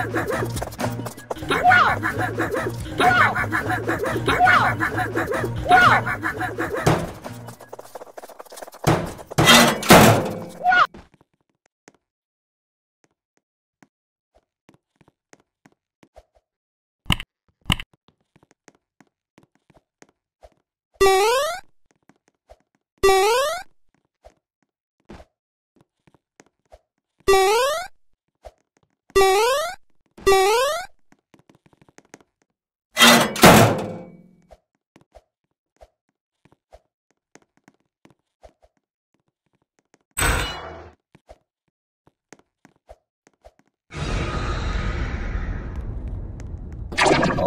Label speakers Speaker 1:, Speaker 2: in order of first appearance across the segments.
Speaker 1: m b m e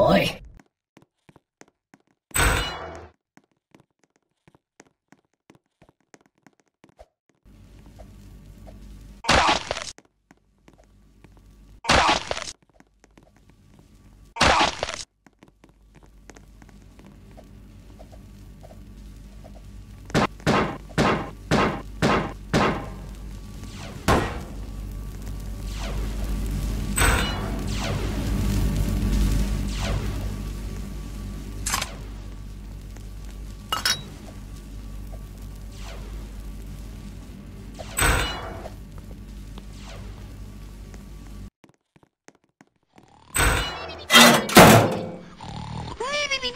Speaker 1: boy.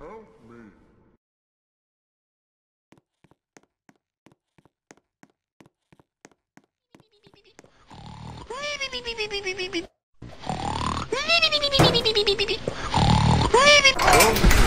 Speaker 1: Help me.
Speaker 2: Help me.